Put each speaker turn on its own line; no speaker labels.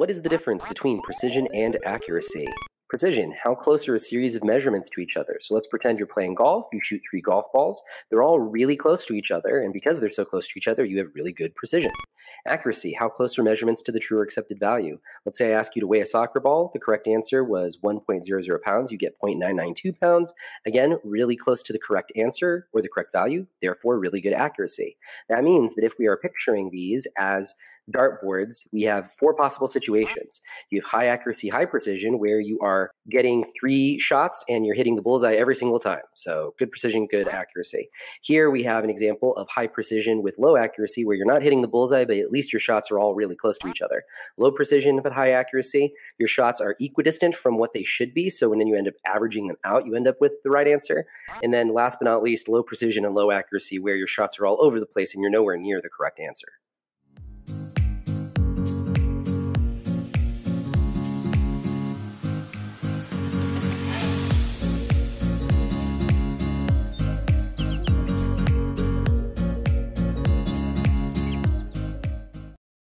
what is the difference between precision and accuracy? Precision, how close are a series of measurements to each other? So let's pretend you're playing golf, you shoot three golf balls, they're all really close to each other, and because they're so close to each other, you have really good precision. Accuracy, how close are measurements to the true or accepted value? Let's say I ask you to weigh a soccer ball, the correct answer was 1.00 pounds, you get 0.992 pounds. Again, really close to the correct answer or the correct value, therefore really good accuracy. That means that if we are picturing these as dartboards, we have four possible situations. You have high accuracy, high precision, where you are getting three shots and you're hitting the bullseye every single time. So good precision, good accuracy. Here we have an example of high precision with low accuracy, where you're not hitting the bullseye, but at least your shots are all really close to each other. Low precision but high accuracy, your shots are equidistant from what they should be. So when you end up averaging them out, you end up with the right answer. And then last but not least, low precision and low accuracy, where your shots are all over the place and you're nowhere near the correct answer.